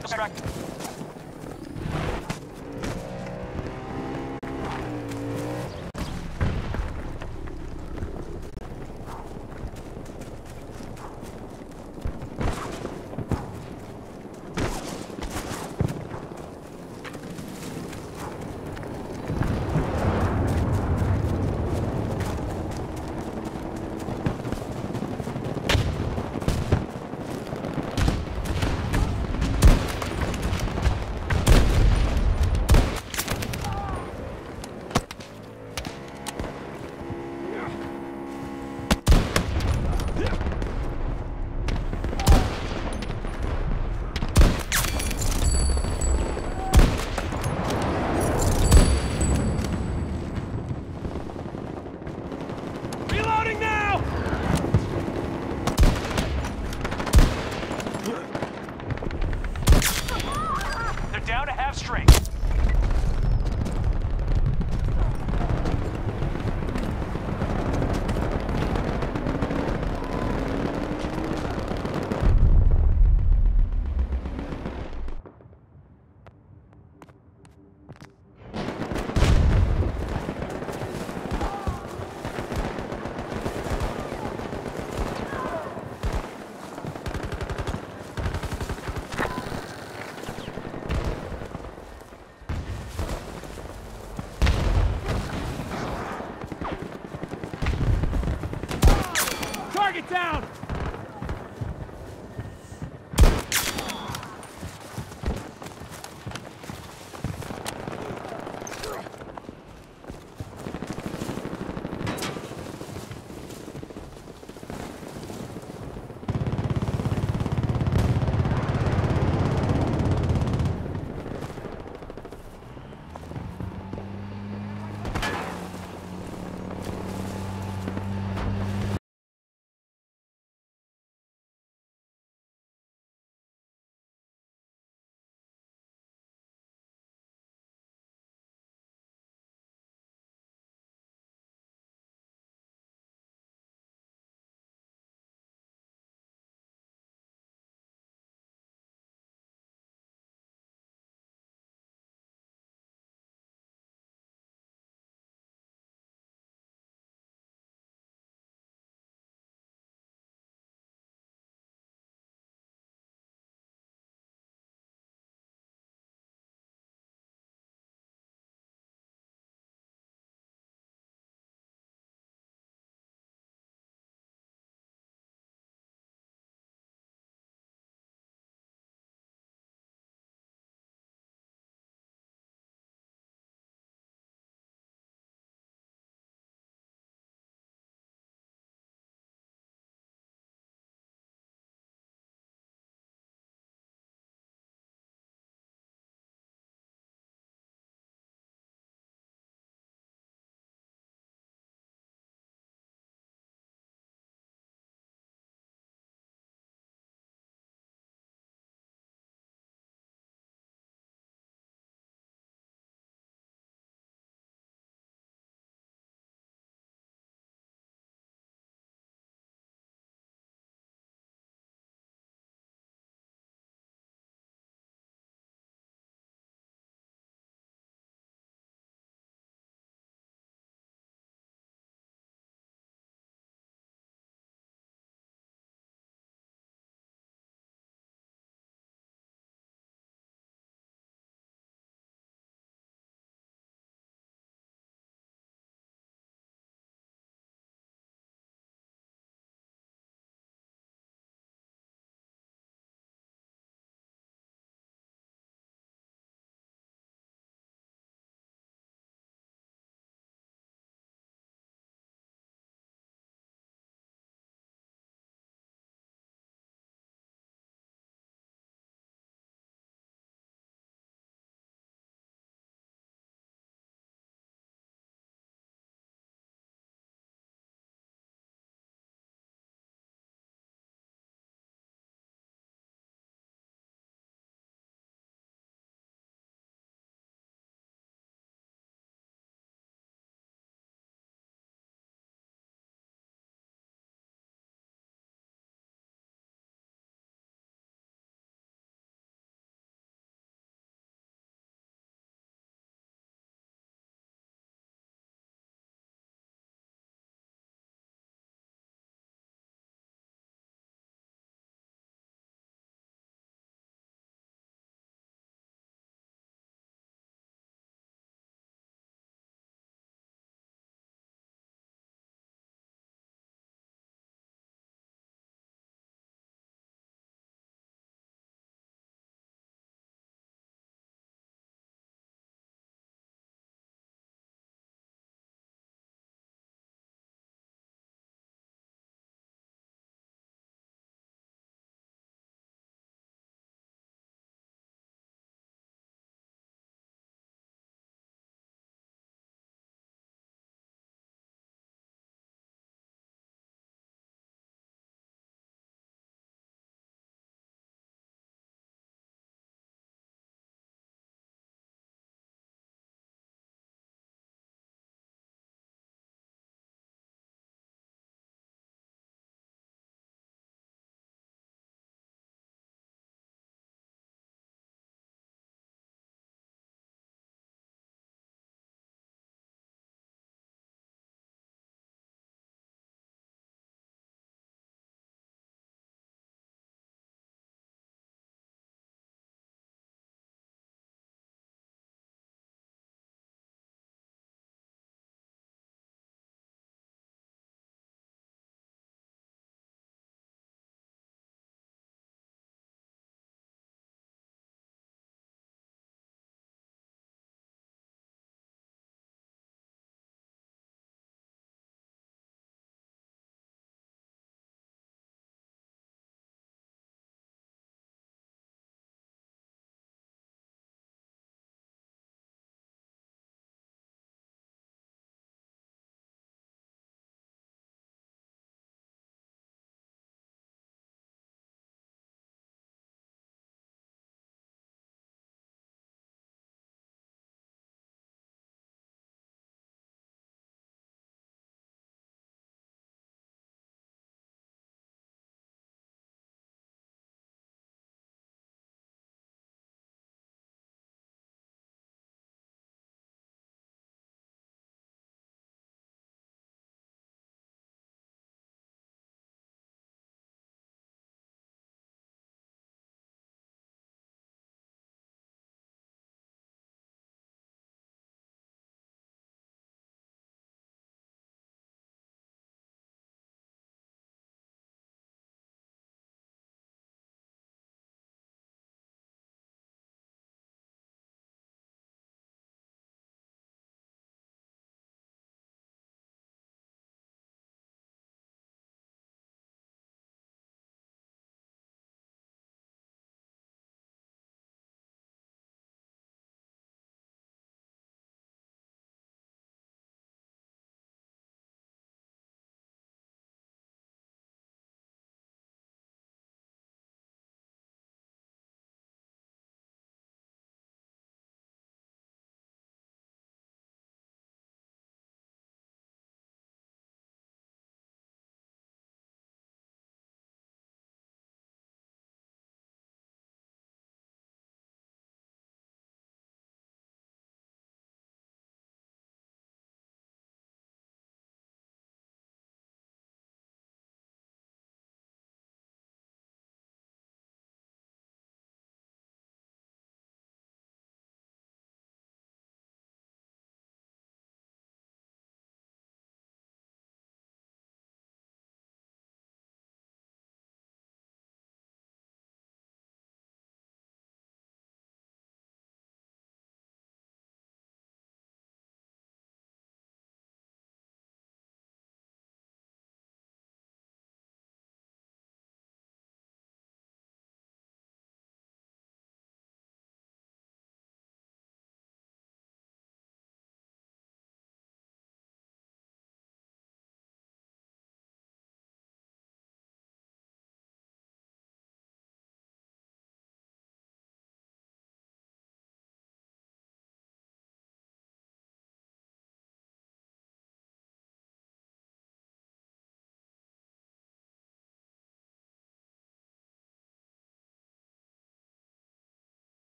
Contract. Reloading Target down!